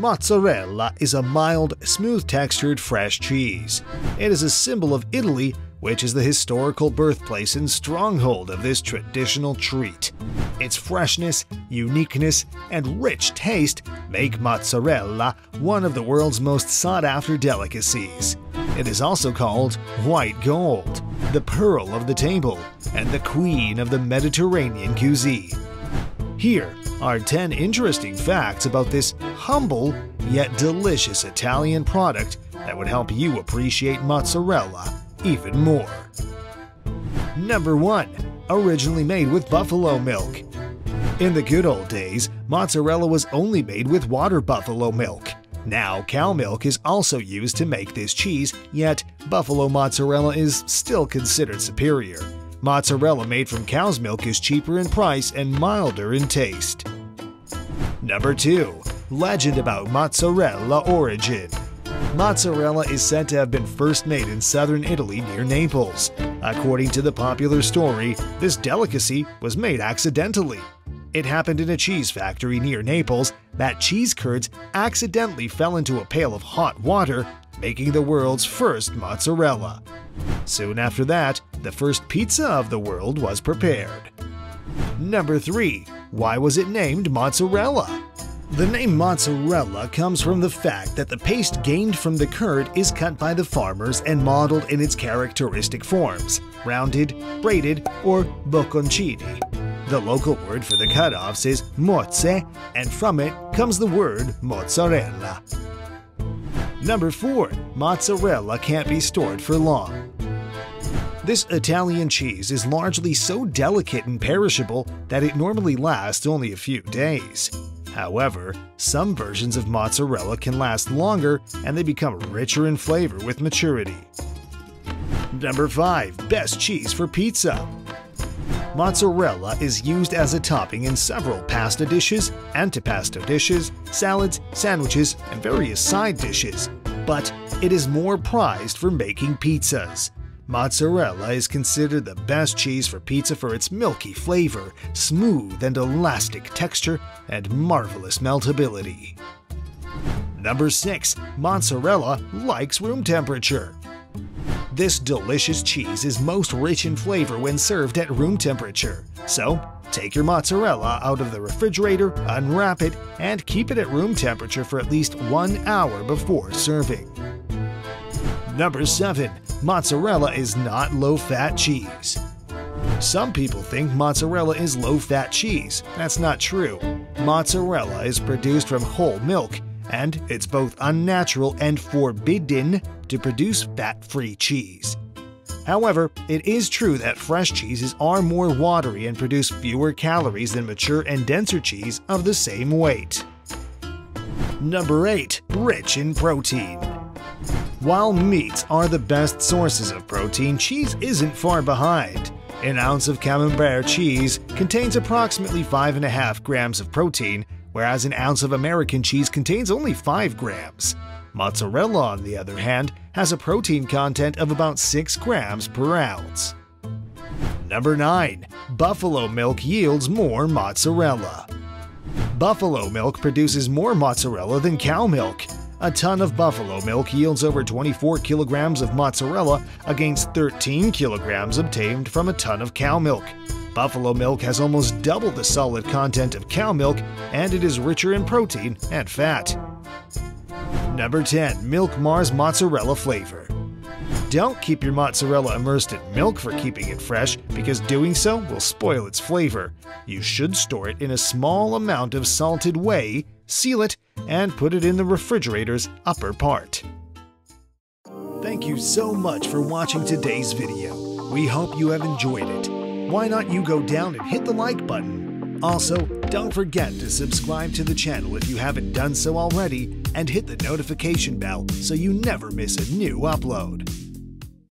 Mozzarella is a mild, smooth textured fresh cheese. It is a symbol of Italy, which is the historical birthplace and stronghold of this traditional treat. Its freshness, uniqueness, and rich taste make mozzarella one of the world's most sought after delicacies. It is also called white gold, the pearl of the table, and the queen of the Mediterranean cuisine. Here are 10 interesting facts about this humble yet delicious Italian product that would help you appreciate mozzarella even more. Number 1. Originally made with buffalo milk. In the good old days, mozzarella was only made with water buffalo milk. Now, cow milk is also used to make this cheese, yet buffalo mozzarella is still considered superior. Mozzarella made from cow's milk is cheaper in price and milder in taste. Number 2. Legend about mozzarella origin. Mozzarella is said to have been first made in southern Italy near Naples. According to the popular story, this delicacy was made accidentally. It happened in a cheese factory near Naples that cheese curds accidentally fell into a pail of hot water, making the world's first mozzarella. Soon after that, the first pizza of the world was prepared. Number 3. Why was it named mozzarella? The name mozzarella comes from the fact that the paste gained from the curd is cut by the farmers and modeled in its characteristic forms rounded, braided, or bocconcini. The local word for the cutoffs is mozze, and from it comes the word mozzarella. Number 4. Mozzarella can't be stored for long. This Italian cheese is largely so delicate and perishable that it normally lasts only a few days. However, some versions of mozzarella can last longer and they become richer in flavor with maturity. Number 5. Best cheese for pizza. Mozzarella is used as a topping in several pasta dishes, antipasto dishes, salads, sandwiches, and various side dishes, but it is more prized for making pizzas. Mozzarella is considered the best cheese for pizza for its milky flavor, smooth and elastic texture, and marvelous meltability. Number 6. Mozzarella likes room temperature. This delicious cheese is most rich in flavor when served at room temperature. So, take your mozzarella out of the refrigerator, unwrap it, and keep it at room temperature for at least one hour before serving. Number 7. Mozzarella is not low-fat cheese. Some people think mozzarella is low-fat cheese. That's not true. Mozzarella is produced from whole milk, and it's both unnatural and forbidden to produce fat-free cheese. However, it is true that fresh cheeses are more watery and produce fewer calories than mature and denser cheese of the same weight. Number 8. Rich in protein. While meats are the best sources of protein, cheese isn't far behind. An ounce of Camembert cheese contains approximately 5.5 grams of protein, whereas an ounce of American cheese contains only 5 grams. Mozzarella, on the other hand, has a protein content of about 6 grams per ounce. Number 9. Buffalo milk yields more mozzarella. Buffalo milk produces more mozzarella than cow milk, a ton of buffalo milk yields over 24 kilograms of mozzarella against 13 kilograms obtained from a ton of cow milk. Buffalo milk has almost double the solid content of cow milk, and it is richer in protein and fat. Number 10. Milk Mars Mozzarella Flavor Don't keep your mozzarella immersed in milk for keeping it fresh, because doing so will spoil its flavor. You should store it in a small amount of salted whey, seal it, and put it in the refrigerator's upper part. Thank you so much for watching today's video. We hope you have enjoyed it. Why not you go down and hit the like button? Also, don't forget to subscribe to the channel if you haven't done so already and hit the notification bell so you never miss a new upload.